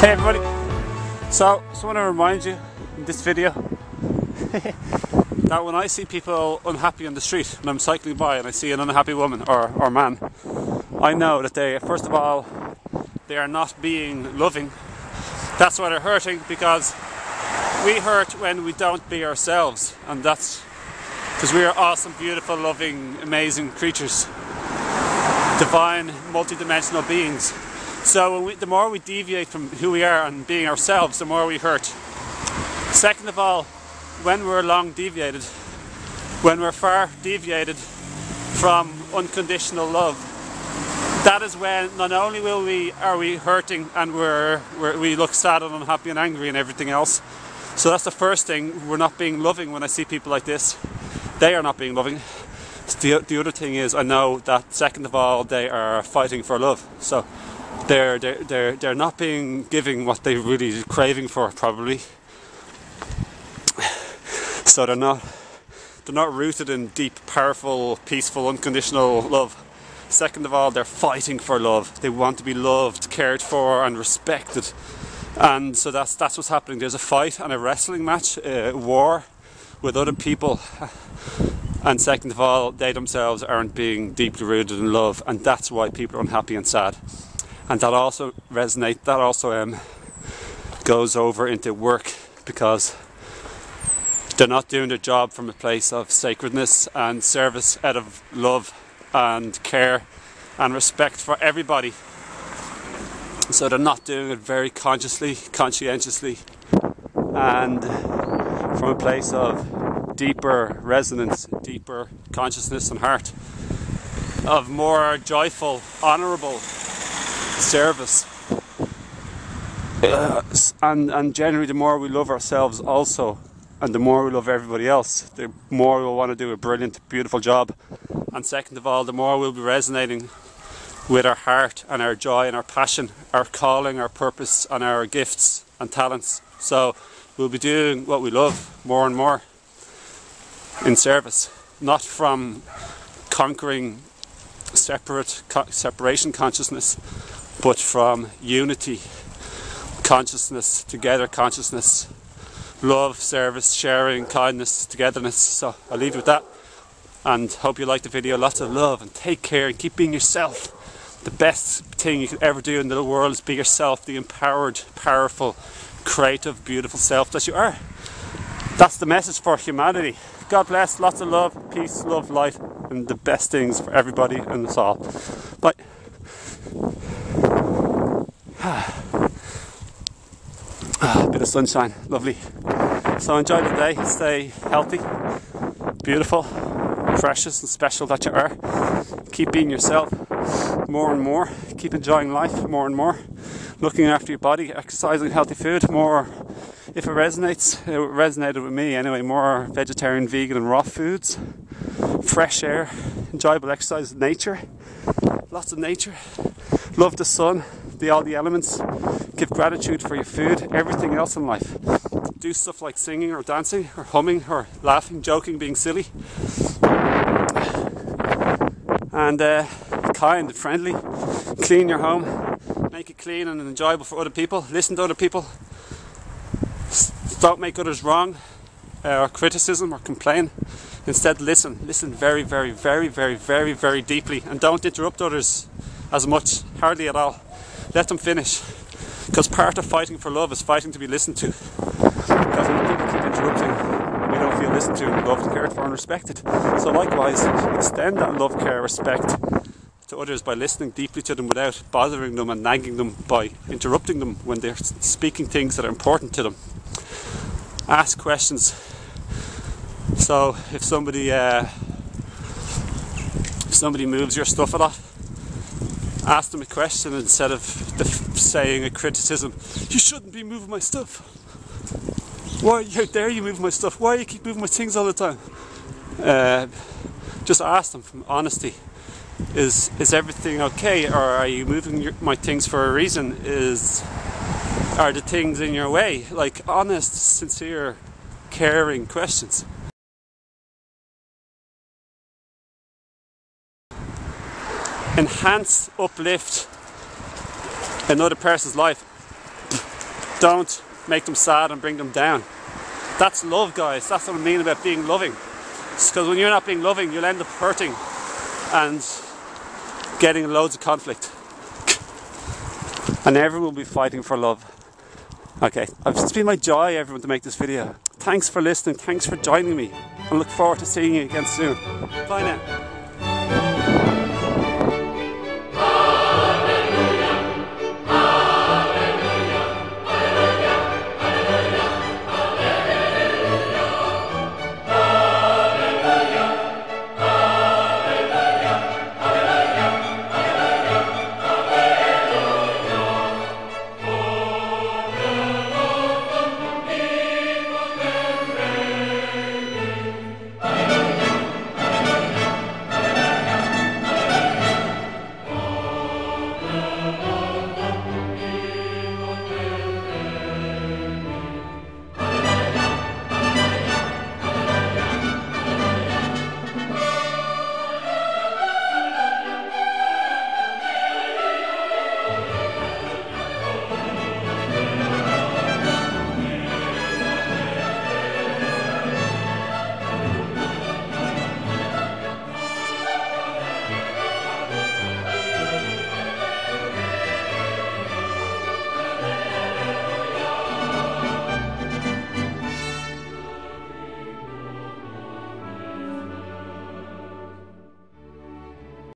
Hey everybody! So, just want to remind you in this video that when I see people unhappy on the street when I'm cycling by and I see an unhappy woman or, or man, I know that they, first of all, they are not being loving. That's why they're hurting because we hurt when we don't be ourselves, and that's because we are awesome, beautiful, loving, amazing creatures, divine, multidimensional beings. So we, the more we deviate from who we are and being ourselves, the more we hurt. Second of all, when we're long deviated, when we're far deviated from unconditional love, that is when not only will we are we hurting and we're, we're, we look sad and unhappy and angry and everything else. So that's the first thing. We're not being loving when I see people like this. They are not being loving. The, the other thing is I know that second of all they are fighting for love. So they're they're they're, they're not being giving what they're really craving for probably. So they're not they're not rooted in deep, powerful, peaceful, unconditional love. Second of all, they're fighting for love. They want to be loved, cared for, and respected. And so that's that's what's happening. There's a fight and a wrestling match, a war with other people. And second of all, they themselves aren't being deeply rooted in love, and that's why people are unhappy and sad and that also resonate that also um, goes over into work because they're not doing their job from a place of sacredness and service out of love and care and respect for everybody. So they're not doing it very consciously conscientiously. And from a place of deeper resonance deeper consciousness and heart of more joyful honorable service. Uh, and, and generally, the more we love ourselves, also, and the more we love everybody else, the more we'll want to do a brilliant, beautiful job. And second of all, the more we'll be resonating with our heart and our joy and our passion, our calling, our purpose, and our gifts and talents. So we'll be doing what we love more and more in service, not from conquering separate separation consciousness, but from unity, consciousness, together consciousness, love, service, sharing, kindness, togetherness. So I'll leave you with that and hope you liked the video. Lots of love and take care and keep being yourself. The best thing you could ever do in the world is be yourself, the empowered, powerful, creative, beautiful self that you are. That's the message for humanity. God bless, lots of love, peace, love, light, and the best things for everybody and us all. Bye. Ah, bit of sunshine, lovely. So enjoy the day, stay healthy, beautiful, precious, and special that you are. Keep being yourself more and more, keep enjoying life more and more, looking after your body, exercising, healthy food, more. If it resonates, it resonated with me anyway, more vegetarian, vegan, and raw foods, fresh air, enjoyable exercise, nature, lots of nature, love the sun, the, all the elements, give gratitude for your food, everything else in life. Do stuff like singing or dancing or humming or laughing, joking, being silly. And uh, kind, and friendly. Clean your home, make it clean and enjoyable for other people. Listen to other people. Don't make others wrong uh, or criticism or complain. Instead, listen. Listen very, very, very, very, very, very deeply and don't interrupt others as much, hardly at all. Let them finish. Because part of fighting for love is fighting to be listened to. Because when people keep interrupting, we don't feel listened to, loved, cared for, and respected. So, likewise, extend that love, care, respect to others by listening deeply to them without bothering them and nagging them by interrupting them when they're speaking things that are important to them. Ask questions. So, if somebody uh, if somebody moves your stuff a lot, ask them a question instead of saying a criticism. You shouldn't be moving my stuff. Why? How dare you move my stuff? Why you keep moving my things all the time? Uh, just ask them from honesty. Is is everything okay, or are you moving your, my things for a reason? Is are the things in your way? Like honest, sincere, caring questions. Enhance, uplift another person's life. Don't make them sad and bring them down. That's love, guys. That's what I mean about being loving. Because when you're not being loving, you'll end up hurting and getting loads of conflict. And everyone will be fighting for love. Okay, it's been my joy, everyone, to make this video. Thanks for listening. Thanks for joining me. I look forward to seeing you again soon. Bye now.